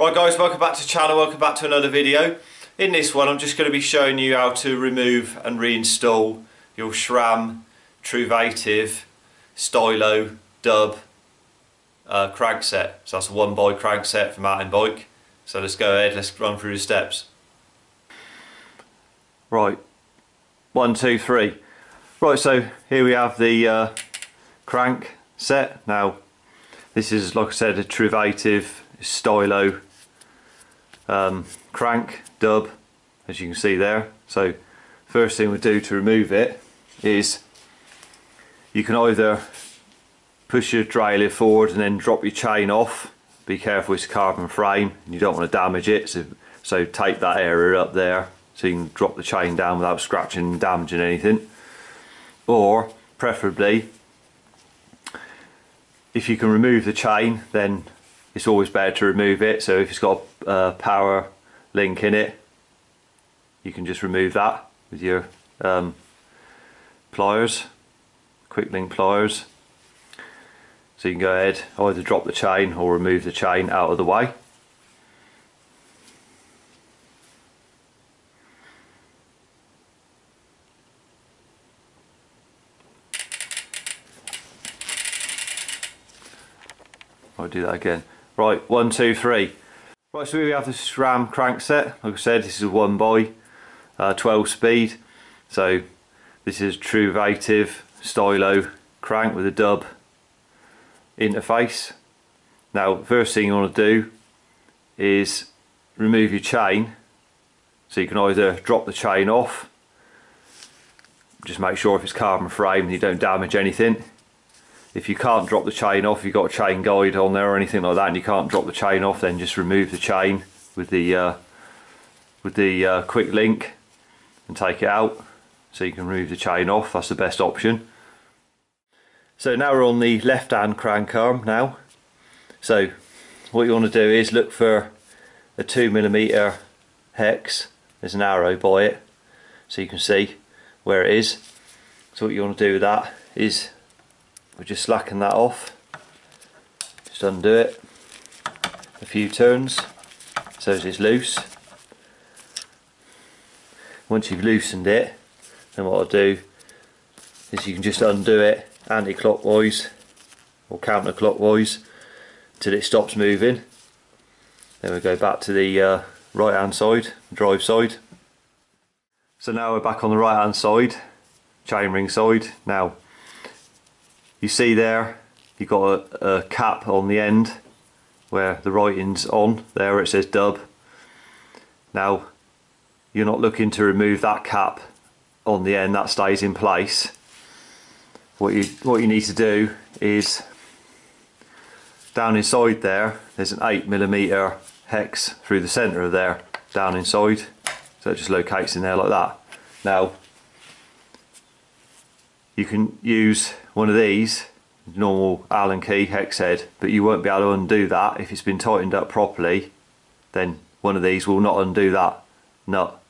Right guys, welcome back to the channel, welcome back to another video. In this one I'm just going to be showing you how to remove and reinstall your SRAM Truvativ Stylo Dub uh, crankset. So that's a one by crankset for Mountain Bike. So let's go ahead, let's run through the steps. Right, one, two, three. Right, so here we have the uh, crank set. Now, this is, like I said, a Truvativ Stylo um, crank dub, as you can see there. So, first thing we do to remove it is you can either push your derailleur forward and then drop your chain off. Be careful, it's carbon frame, and you don't want to damage it. So, so tape that area up there so you can drop the chain down without scratching and damaging anything or preferably if you can remove the chain then it's always better to remove it. So if it's got a power link in it you can just remove that with your um, pliers quick link pliers. So you can go ahead either drop the chain or remove the chain out of the way. I'll do that again. Right, one, two, three. Right, so we have the SRAM crankset. Like I said, this is a one by uh, 12 speed. So this is Truvativ stylo crank with a dub interface. Now, first thing you want to do is remove your chain. So you can either drop the chain off, just make sure if it's carbon frame you don't damage anything if you can't drop the chain off, you've got a chain guide on there or anything like that, and you can't drop the chain off, then just remove the chain with the uh, with the uh, quick link and take it out, so you can remove the chain off. That's the best option. So now we're on the left-hand crank arm now. So what you want to do is look for a two millimeter hex. There's an arrow by it, so you can see where it is. So what you want to do with that is we just slacken that off. Just undo it. A few turns. So it's loose. Once you've loosened it then what I'll do is you can just undo it anti-clockwise or counterclockwise until it stops moving. Then we go back to the uh, right hand side drive side. So now we're back on the right hand side chainring side. Now you see there you've got a, a, cap on the end where the writing's on. There it says dub. Now you're not looking to remove that cap on the end. That stays in place. What you what you need to do is down inside there there's an 8 millimeter hex through the center of there down inside. So it just locates in there like that. Now you can use one of these normal Allen key hex head but you won't be able to undo that if it's been tightened up properly then one of these will not undo that nut.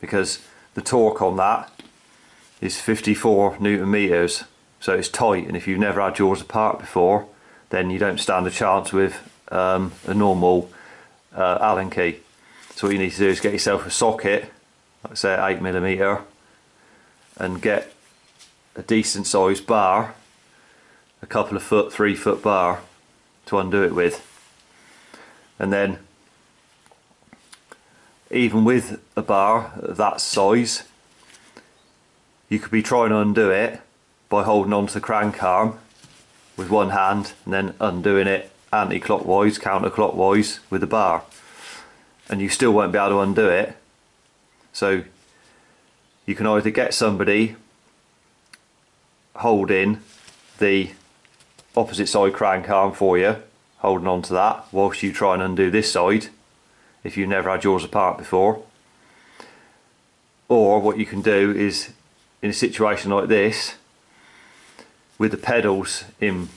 Because the torque on that is 54 newton meters so it's tight and if you've never had yours apart before then you don't stand a chance with um, a normal uh, Allen key. So what you need to do is get yourself a socket like say 8 millimeter and get a decent sized bar, a couple of foot, three foot bar to undo it with. And then even with a bar that size, you could be trying to undo it by holding onto the crank arm with one hand and then undoing it anti-clockwise, counter-clockwise with the bar. And you still won't be able to undo it. So you can either get somebody holding the opposite side crank arm for you, holding on to that whilst you try and undo this side if you've never had yours apart before. Or what you can do is in a situation like this with the pedals in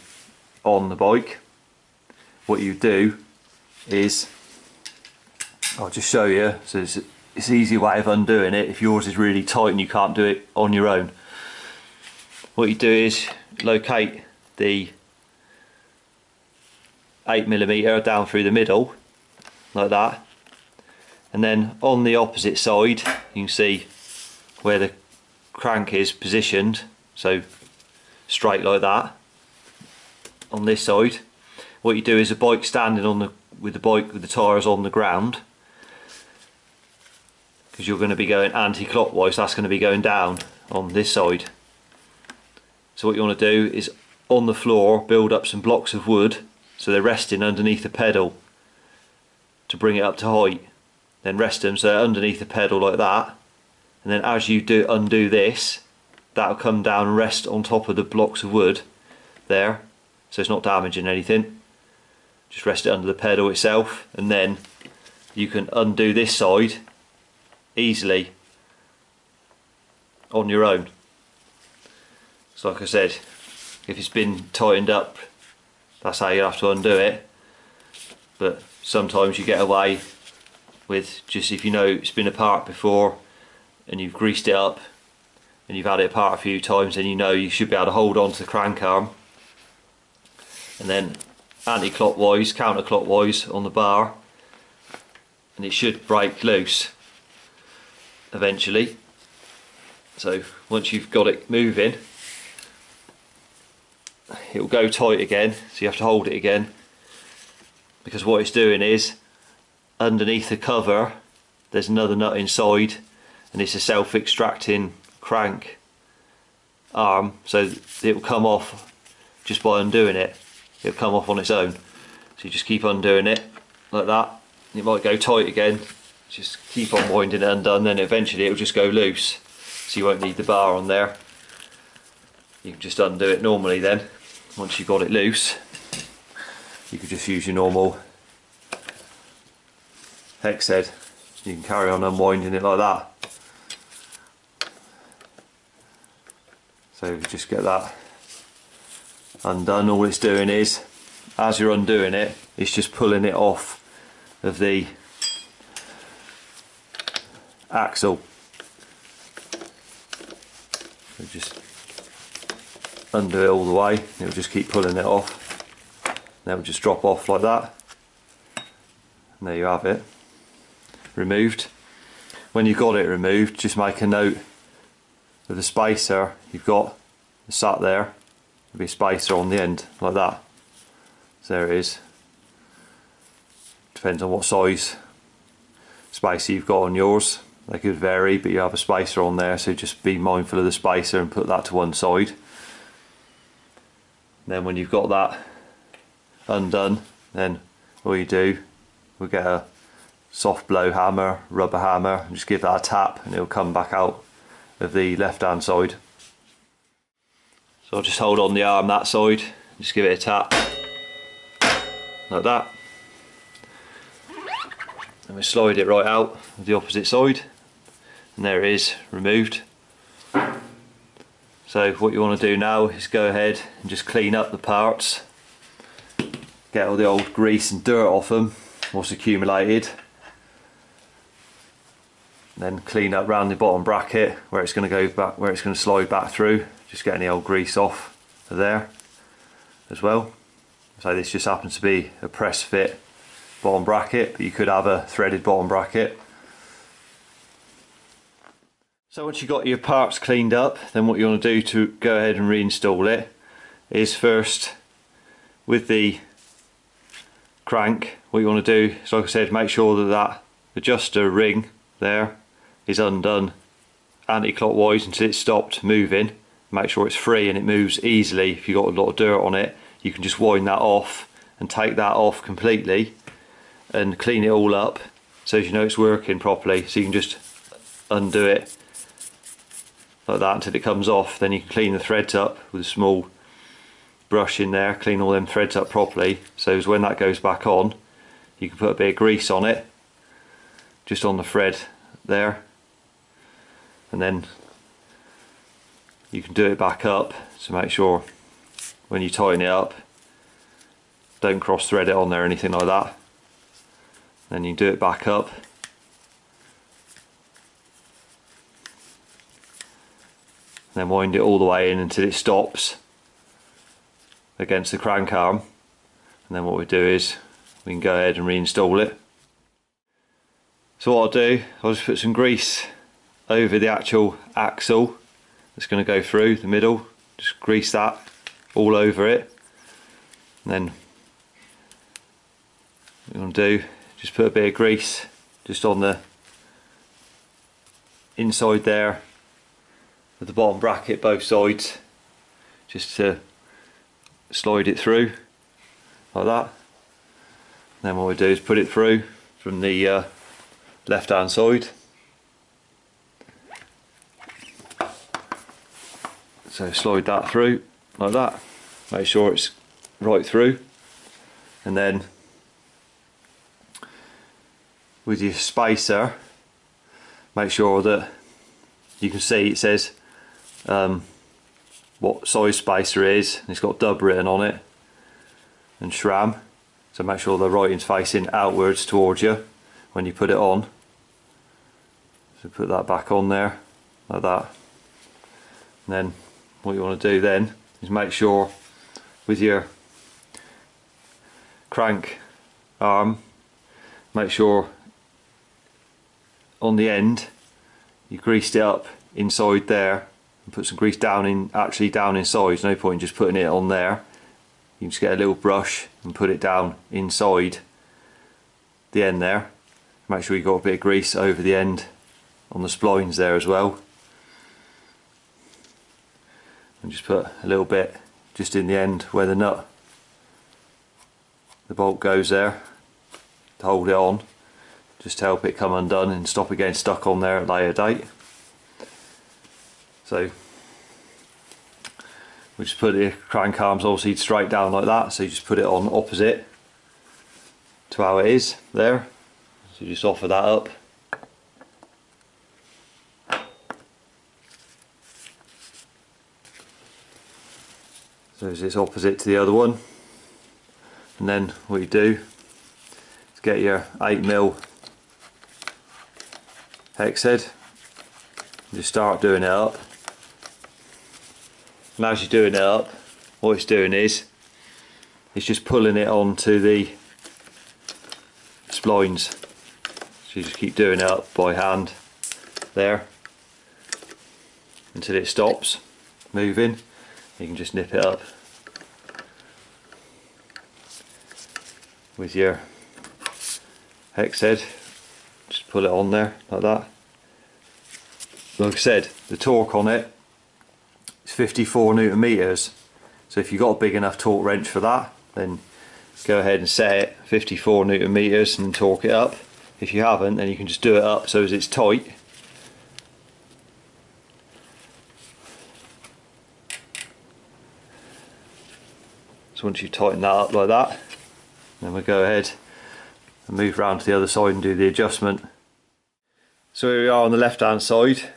on the bike what you do is I'll just show you so it's, it's an easy way of undoing it if yours is really tight and you can't do it on your own what you do is locate the 8 millimeter down through the middle like that. And then on the opposite side you can see where the crank is positioned so straight like that on this side. What you do is a bike standing on the with the bike with the tyres on the ground because you're going to be going anti-clockwise that's going to be going down on this side so what you want to do is on the floor build up some blocks of wood so they're resting underneath the pedal to bring it up to height. Then rest them so they're underneath the pedal like that. And then as you do undo this that'll come down and rest on top of the blocks of wood there. So it's not damaging anything. Just rest it under the pedal itself and then you can undo this side easily on your own so like I said if it's been tightened up that's how you have to undo it. But sometimes you get away with just if you know it's been apart before and you've greased it up and you've had it apart a few times then you know you should be able to hold on to the crank arm. And then anti-clockwise, counter-clockwise on the bar. And it should break loose eventually. So once you've got it moving it will go tight again so you have to hold it again. Because what it's doing is underneath the cover there's another nut inside and it's a self-extracting crank arm so it will come off just by undoing it. It'll come off on its own. So you just keep undoing it like that. It might go tight again. Just keep on winding it undone then eventually it'll just go loose. So you won't need the bar on there. You can just undo it normally then once you've got it loose you could just use your normal hex head. You can carry on unwinding it like that. So just get that undone. All it's doing is as you're undoing it it's just pulling it off of the axle. So just undo it all the way. It'll just keep pulling it off. Then it'll just drop off like that. And there you have it. Removed. When you've got it removed just make a note of the spacer you've got sat there. There'll be a spacer on the end like that. So there it is. Depends on what size spacer you've got on yours. They could vary but you have a spacer on there so just be mindful of the spacer and put that to one side then when you've got that undone then all you do we get a soft blow hammer rubber hammer and just give that a tap and it'll come back out of the left hand side. So I'll just hold on the arm that side just give it a tap like that. And we slide it right out of the opposite side and there it is removed so what you want to do now is go ahead and just clean up the parts get all the old grease and dirt off them what's accumulated. Then clean up round the bottom bracket where it's going to go back where it's going to slide back through. Just get any old grease off there as well. So this just happens to be a press fit bottom bracket but you could have a threaded bottom bracket so once you've got your parts cleaned up then what you want to do to go ahead and reinstall it is first with the crank what you want to do is like I said make sure that that adjuster ring there is undone anti-clockwise until it's stopped moving. Make sure it's free and it moves easily. If you've got a lot of dirt on it you can just wind that off and take that off completely and clean it all up so you know it's working properly. So you can just undo it like that until it comes off. Then you can clean the threads up with a small brush in there clean all them threads up properly. So when that goes back on you can put a bit of grease on it just on the thread there. And then you can do it back up. To make sure when you tighten it up don't cross thread it on there or anything like that. Then you do it back up then wind it all the way in until it stops against the crank arm and then what we do is we can go ahead and reinstall it So what I'll do, I'll just put some grease over the actual axle that's going to go through the middle. Just grease that all over it. And then you going to do, just put a bit of grease just on the inside there the bottom bracket both sides just to slide it through like that. Then what we do is put it through from the uh, left hand side. So slide that through like that. Make sure it's right through. And then with your spacer, make sure that you can see it says um, what size spacer is. It's got dub written on it and SRAM. So make sure the writing's facing outwards towards you when you put it on. So put that back on there like that. And then what you want to do then is make sure with your crank arm, make sure on the end you greased it up inside there put some grease down in actually down inside. no point in just putting it on there. You can just get a little brush and put it down inside the end there. Make sure you got a bit of grease over the end on the splines there as well and just put a little bit just in the end where the nut the bolt goes there to hold it on just to help it come undone and stop it getting stuck on there at later date so we just put the crank arms obviously straight down like that so you just put it on opposite to how it is there so you just offer that up So it's opposite to the other one. And then what you do is get your 8mm hex head just start doing it up. As you're doing it up, what it's doing is it's just pulling it onto the splines. So you just keep doing it up by hand there until it stops moving. You can just nip it up with your hex head. Just pull it on there like that. Like I said the torque on it 54 newton meters so if you've got a big enough torque wrench for that then go ahead and set it 54 newton meters and torque it up if you haven't then you can just do it up so as it's tight So once you tighten that up like that, then we go ahead and move around to the other side and do the adjustment. So here we are on the left hand side.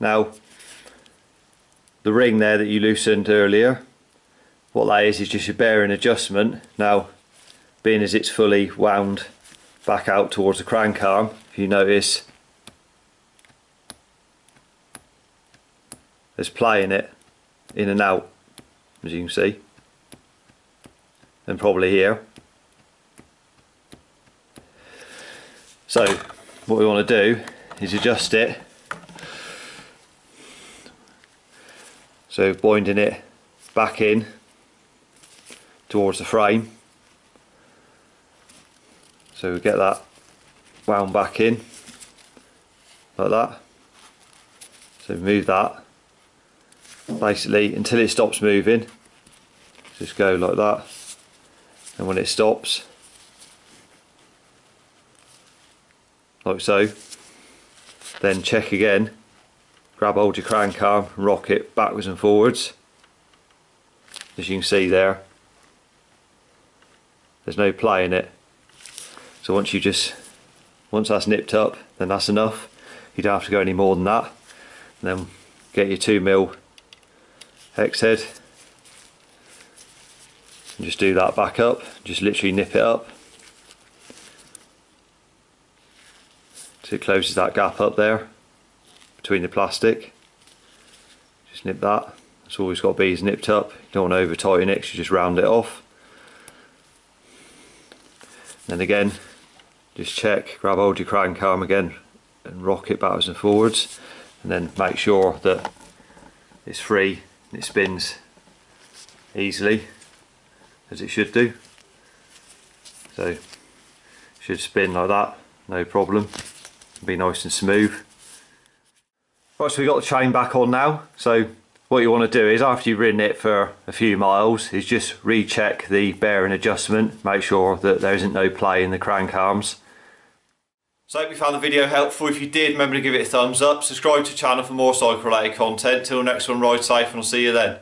Now the ring there that you loosened earlier, what that is is just your bearing adjustment. Now being as it's fully wound back out towards the crank arm, if you notice there's playing it in and out as you can see and probably here. So what we want to do is adjust it so binding it back in towards the frame. So we get that wound back in like that. So move that basically until it stops moving. Just go like that. And when it stops like so then check again grab hold your crank arm rock it backwards and forwards. As you can see there there's no play in it. So once you just once that's nipped up then that's enough. You don't have to go any more than that. And then get your 2 mil hex head and just do that back up. Just literally nip it up. So it closes that gap up there between the plastic just nip that that's always got to be is nipped up you don't want to over tighten it you just round it off then again just check, grab hold your crank arm again and rock it backwards and forwards and then make sure that it's free and it spins easily as it should do. So should spin like that, no problem. Be nice and smooth. Right, so we've got the chain back on now. So what you want to do is after you've ridden it for a few miles is just recheck the bearing adjustment, make sure that there isn't no play in the crank arms. So I hope you found the video helpful. If you did, remember to give it a thumbs up. Subscribe to the channel for more cycle related content. Till next one, ride safe and I'll see you then.